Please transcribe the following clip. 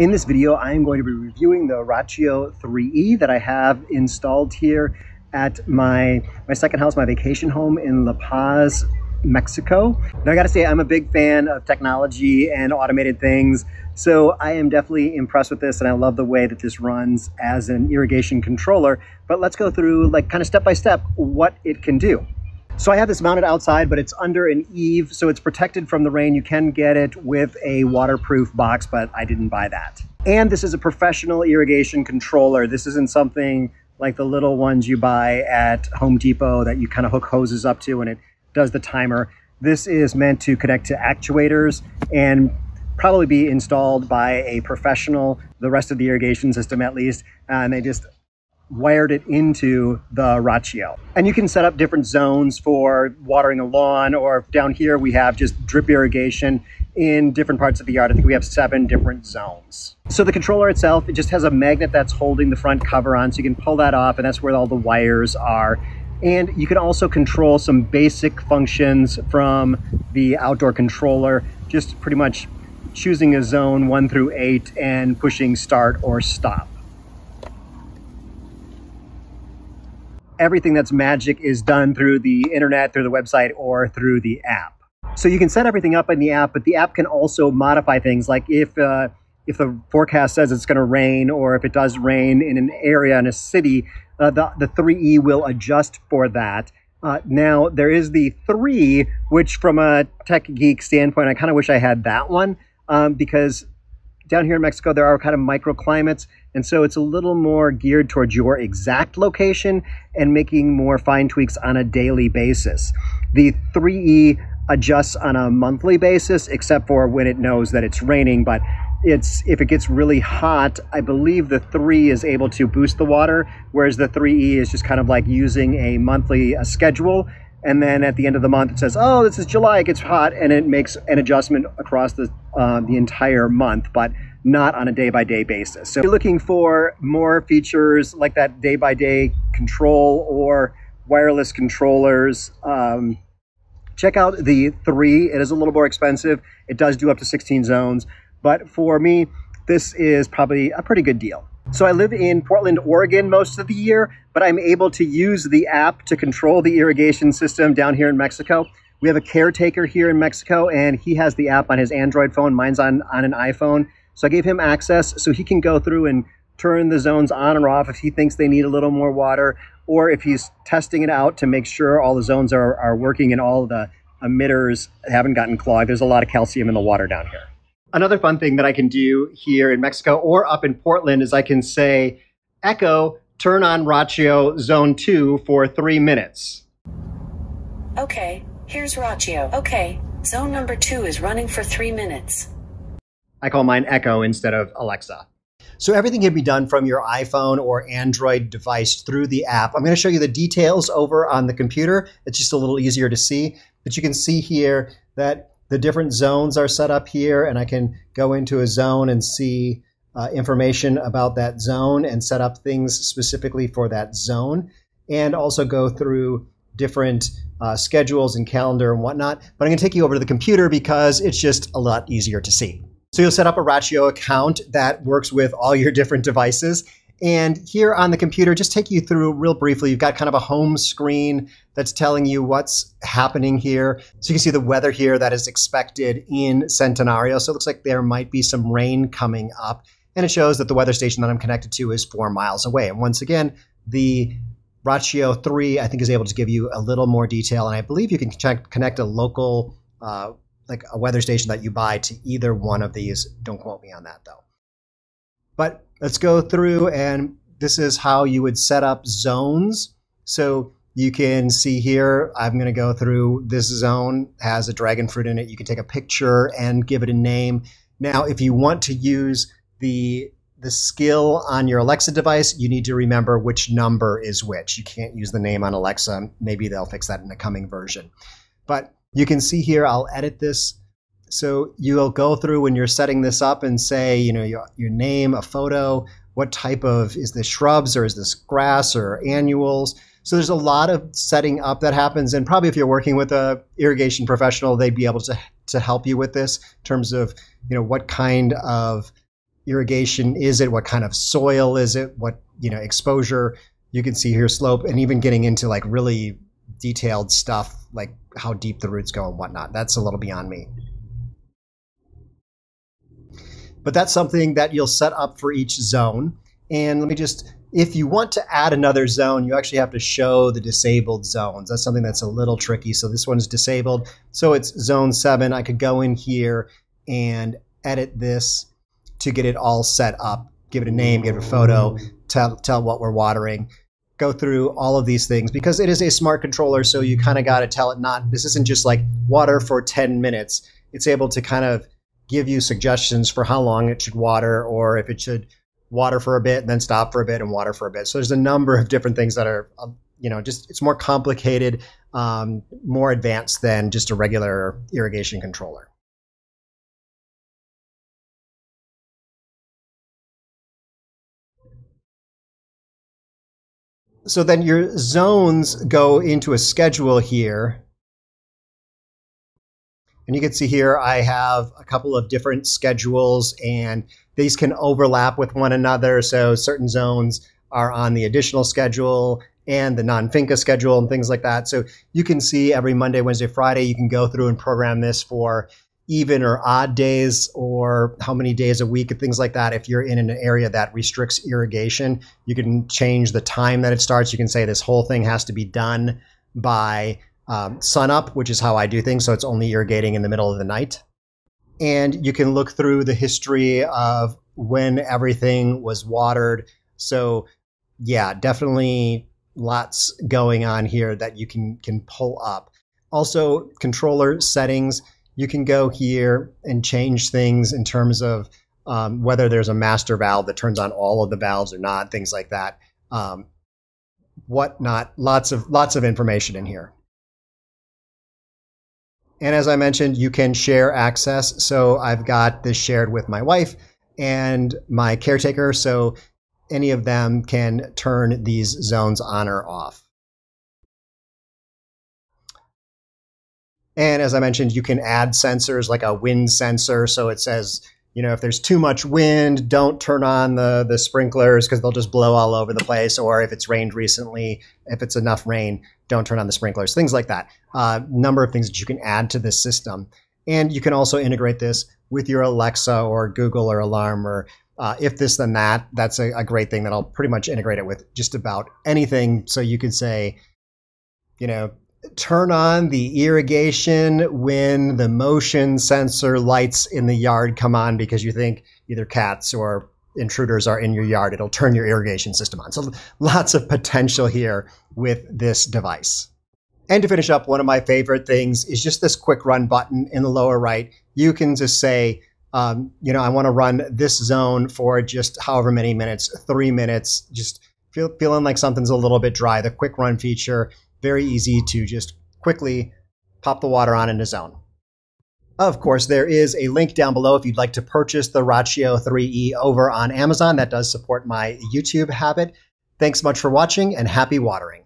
In this video, I am going to be reviewing the Rachio 3E that I have installed here at my, my second house, my vacation home in La Paz, Mexico. Now I gotta say, I'm a big fan of technology and automated things. So I am definitely impressed with this and I love the way that this runs as an irrigation controller. But let's go through like kind of step by step what it can do. So I have this mounted outside, but it's under an eave, so it's protected from the rain. You can get it with a waterproof box, but I didn't buy that. And this is a professional irrigation controller. This isn't something like the little ones you buy at Home Depot that you kind of hook hoses up to and it does the timer. This is meant to connect to actuators and probably be installed by a professional, the rest of the irrigation system at least, and they just wired it into the Rachio. And you can set up different zones for watering a lawn or down here we have just drip irrigation in different parts of the yard. I think we have seven different zones. So the controller itself, it just has a magnet that's holding the front cover on so you can pull that off and that's where all the wires are. And you can also control some basic functions from the outdoor controller, just pretty much choosing a zone one through eight and pushing start or stop. Everything that's magic is done through the internet, through the website, or through the app. So you can set everything up in the app, but the app can also modify things like if uh, if the forecast says it's going to rain, or if it does rain in an area in a city, uh, the the 3E will adjust for that. Uh, now there is the three, which from a tech geek standpoint, I kind of wish I had that one um, because down here in Mexico, there are kind of microclimates. And so it's a little more geared towards your exact location and making more fine tweaks on a daily basis. The 3E adjusts on a monthly basis, except for when it knows that it's raining. But it's if it gets really hot, I believe the 3 is able to boost the water, whereas the 3E is just kind of like using a monthly a schedule and then at the end of the month it says, "Oh, this is July. It gets hot," and it makes an adjustment across the uh, the entire month, but not on a day by day basis. So, if you're looking for more features like that day by day control or wireless controllers. Um, check out the three. It is a little more expensive. It does do up to 16 zones, but for me, this is probably a pretty good deal. So I live in Portland, Oregon most of the year, but I'm able to use the app to control the irrigation system down here in Mexico. We have a caretaker here in Mexico and he has the app on his Android phone. Mine's on, on an iPhone. So I gave him access so he can go through and turn the zones on or off if he thinks they need a little more water or if he's testing it out to make sure all the zones are, are working and all the emitters haven't gotten clogged. There's a lot of calcium in the water down here. Another fun thing that I can do here in Mexico or up in Portland is I can say, Echo, turn on Rachio Zone 2 for three minutes. Okay, here's Rachio. Okay, zone number 2 is running for three minutes. I call mine Echo instead of Alexa. So everything can be done from your iPhone or Android device through the app. I'm going to show you the details over on the computer. It's just a little easier to see, but you can see here that the different zones are set up here, and I can go into a zone and see uh, information about that zone and set up things specifically for that zone, and also go through different uh, schedules and calendar and whatnot. But I'm going to take you over to the computer because it's just a lot easier to see. So you'll set up a Rachio account that works with all your different devices. And here on the computer, just take you through real briefly. You've got kind of a home screen that's telling you what's happening here. So you can see the weather here that is expected in Centenario. So it looks like there might be some rain coming up. And it shows that the weather station that I'm connected to is four miles away. And once again, the Rachio 3, I think, is able to give you a little more detail. And I believe you can connect a local, uh, like a weather station that you buy to either one of these. Don't quote me on that, though. But let's go through and this is how you would set up zones. So you can see here, I'm going to go through this zone, has a dragon fruit in it. You can take a picture and give it a name. Now, if you want to use the the skill on your Alexa device, you need to remember which number is which. You can't use the name on Alexa. Maybe they'll fix that in a coming version. But you can see here, I'll edit this so you'll go through when you're setting this up and say, you know, your, your name, a photo, what type of, is this shrubs or is this grass or annuals? So there's a lot of setting up that happens. And probably if you're working with a irrigation professional, they'd be able to, to help you with this in terms of, you know, what kind of irrigation is it? What kind of soil is it? What, you know, exposure? You can see here slope and even getting into like really detailed stuff like how deep the roots go and whatnot. That's a little beyond me. But that's something that you'll set up for each zone. And let me just, if you want to add another zone, you actually have to show the disabled zones. That's something that's a little tricky. So this one's disabled. So it's zone seven. I could go in here and edit this to get it all set up, give it a name, give it a photo, tell, tell what we're watering go through all of these things because it is a smart controller. So you kind of got to tell it not, this isn't just like water for 10 minutes. It's able to kind of give you suggestions for how long it should water or if it should water for a bit and then stop for a bit and water for a bit. So there's a number of different things that are, um, you know, just it's more complicated, um, more advanced than just a regular irrigation controller. So then your zones go into a schedule here. And you can see here I have a couple of different schedules and these can overlap with one another. So certain zones are on the additional schedule and the non-Finca schedule and things like that. So you can see every Monday, Wednesday, Friday, you can go through and program this for even or odd days or how many days a week and things like that. If you're in an area that restricts irrigation, you can change the time that it starts. You can say this whole thing has to be done by um, sunup, which is how I do things. So it's only irrigating in the middle of the night. And you can look through the history of when everything was watered. So yeah, definitely lots going on here that you can can pull up. Also, controller settings you can go here and change things in terms of um, whether there's a master valve that turns on all of the valves or not, things like that. Um, whatnot, lots of lots of information in here. And as I mentioned, you can share access. So I've got this shared with my wife and my caretaker. So any of them can turn these zones on or off. And as I mentioned, you can add sensors like a wind sensor. So it says, you know, if there's too much wind, don't turn on the, the sprinklers because they'll just blow all over the place. Or if it's rained recently, if it's enough rain, don't turn on the sprinklers, things like that. A uh, number of things that you can add to this system. And you can also integrate this with your Alexa or Google or Alarm or uh, if this then that. That's a, a great thing that I'll pretty much integrate it with just about anything. So you could say, you know, turn on the irrigation when the motion sensor lights in the yard come on because you think either cats or intruders are in your yard. It'll turn your irrigation system on. So lots of potential here with this device. And to finish up, one of my favorite things is just this quick run button in the lower right. You can just say, um, you know, I want to run this zone for just however many minutes, three minutes, just feel, feeling like something's a little bit dry. The quick run feature very easy to just quickly pop the water on in a zone. Of course, there is a link down below if you'd like to purchase the Rachio 3E over on Amazon. That does support my YouTube habit. Thanks much for watching and happy watering.